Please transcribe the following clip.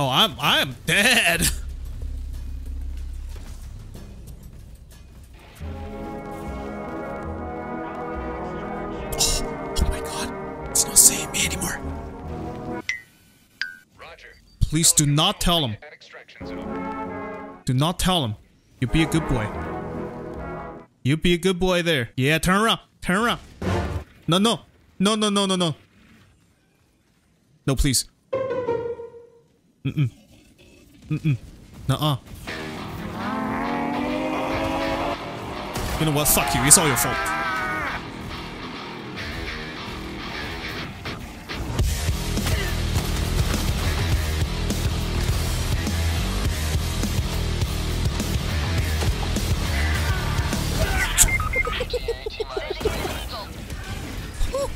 Oh, I'm I'm dead. Oh, oh my god. It's not saying me anymore. Roger. Please do not tell him. At extraction zone. Do not tell him. You be a good boy. You be a good boy there. Yeah, turn around. Turn around. No, no. No, no, no, no, no. No, please. Mm-mm. Mm-mm. Nuh-uh. You know what? Fuck you. It's all your fault.